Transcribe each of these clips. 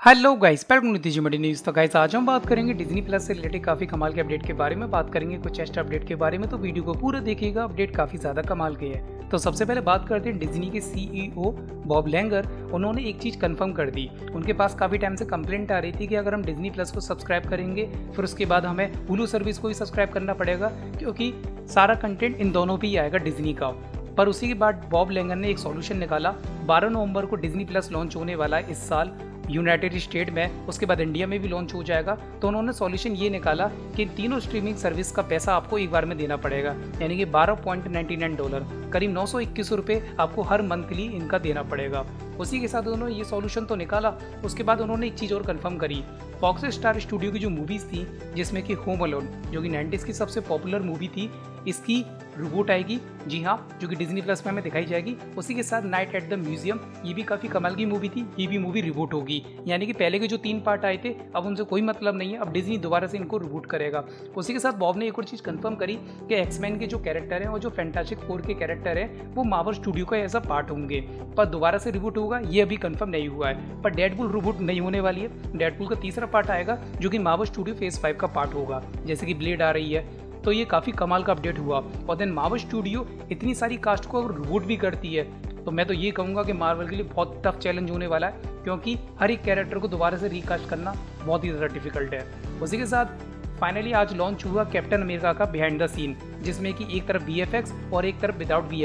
Hello guys welcome to muddy news तो guys आज हम बात करेंगे डिज्नी प्लस से रिलेटेड काफ़ी कमाल के अपडेट के बारे में। बात करेंगे कुछ एक्स्ट्रा अपडेट के बारे में तो वीडियो को पूरा देखिएगा। अपडेट काफ़ी ज़्यादा कमाल के है। तो सबसे पहले बात करते हैं डिज्नी के सीईओ बॉब लैंगर उन्होंने एक चीज़ कंफर्म कर दी। उनके पास काफ़ी टाइम से कंप्लेंट आ रही थी कि अगर हम डिज्नी प्लस को सब्सक्राइब करेंगे, फिर उसके बाद हमें हुलू सर्विस को भी सब्सक्राइब करना पड़ेगा, क्योंकि सारा कंटेंट इन दोनों पर ही आएगा डिज्नी का। पर उसी के बाद बॉब लेंगर ने एक सॉल्यूशन निकाला। 12 नवंबर को डिज्नी प्लस लॉन्च होने वाला है इस साल। यूनाइटेड स्टेट में, उसके बाद इंडिया में भी लॉन्च हो जाएगा। तो उन्होंने सॉल्यूशन ये निकाला कि तीनों स्ट्रीमिंग सर्विस का पैसा आपको एक बार में देना पड़ेगा, यानी कि बारह डॉलर, करीब नौ सौ आपको हर मंथली इनका देना पड़ेगा। उसी के साथ उन्होंने ये सॉल्यूशन तो निकाला, उसके बाद उन्होंने एक चीज़ और कंफर्म करी। फॉक्स स्टार स्टूडियो की जो मूवीज़ थी, जिसमें कि होम अलोन जो कि नाइन्टीज़ की सबसे पॉपुलर मूवी थी, इसकी रिबूट आएगी। जी हाँ जो कि डिज्नी प्लस में हमें दिखाई जाएगी। उसी के साथ नाइट एट द म्यूज़ियम ये भी काफ़ी कमाल की मूवी थी, ये भी मूवी रिबूट होगी। यानी कि पहले के जो तीन पार्ट आए थे, अब उनसे कोई मतलब नहीं है, अब डिज्नी दोबारा से इनको रिबूट करेगा। उसी के साथ बॉब ने एक और चीज़ कंफर्म करी कि एक्समैन के जो कैरेक्टर हैं और जो फैंटास्टिक फोर के कैरेक्टर हैं, वो मावर स्टूडियो का ऐसा पार्ट होंगे। पर दोबारा से रिबूट होगा ये अभी कंफर्म नहीं हुआ है। पर डेडपुल रिबूट नहीं होने वाली है। डेडपुल का तीसरा पार्ट आएगा, जो कि मावर स्टूडियो फ़ेज़ फाइव का पार्ट होगा। जैसे कि ब्लेड आ रही है तो ये काफ़ी कमाल का अपडेट हुआ। और देन मार्वल स्टूडियो इतनी सारी कास्ट को अगर रिबूट भी करती है। तो मैं तो ये कहूँगा कि मार्वल के लिए बहुत टफ चैलेंज होने वाला है, क्योंकि हर एक कैरेक्टर को दोबारा से रिकास्ट करना बहुत ही ज़्यादा डिफ़िकल्ट है। उसी के साथ फाइनली आज लॉन्च हुआ कैप्टन अमेरिका का बिहाइंड द सीन जिसमें कि एक तरफ़ बी और एक तरफ़ विदाउट बी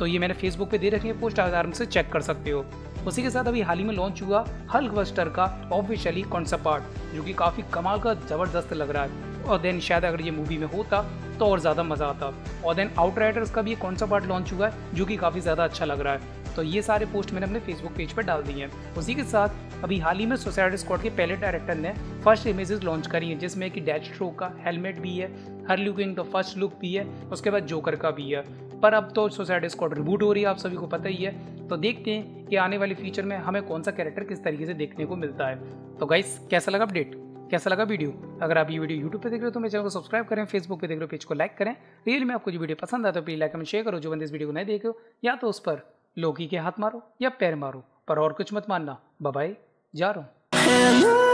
तो ये मैंने फेसबुक पे दे रखी है, पोस्ट आधार से चेक कर सकते हो। उसी के साथ अभी हाल ही में लॉन्च हुआ हल्क बस्टर का ऑफिशियली कॉन्सेप्ट आर्ट जो कि काफ़ी कमाल का ज़बरदस्त लग रहा है। और देन शायद अगर ये मूवी में होता तो और ज़्यादा मज़ा आता। और देन आउटराइडर्स का भी एक कॉन्सेप्ट आर्ट लॉन्च हुआ है, जो कि काफ़ी ज़्यादा अच्छा लग रहा है। तो ये सारे पोस्ट मैंने अपने फेसबुक पेज पर डाल दिए हैं। उसी के साथ अभी हाल ही में सोसाइटी स्क्वाड के पहले डायरेक्टर ने फ़र्स्ट इमेजेस लॉन्च करी हैं, जिसमें कि डैच स्ट्रोक का हेलमेट भी है हर लुकिंग का फ़र्स्ट लुक भी है, उसके बाद जोकर का भी है। पर अब तो सोसाइटी स्क्वाड रिबूट हो रही है, आप सभी को पता ही है। तो देखते हैं कि आने वाले फ्यूचर में हमें कौन सा कैरेक्टर किस तरीके से देखने को मिलता है। तो गाइस कैसा लगा अपडेट कैसा लगा वीडियो अगर आप ये वीडियो यूट्यूब पे देख रहे हो तो मेरे चैनल को सब्सक्राइब करें फेसबुक पे देख रहे हो पेज को लाइक करें। रियल में आपको जो वीडियो पसंद आता है तो प्लीज़ लाइक कमेंट शेयर करो। जो बंदे इस वीडियो को नहीं देखे या तो उस पर लोकी के हाथ मारो या पैर मारो। पर और कुछ मत मानना। बाय जा रहा हूँ।